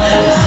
감사합니다.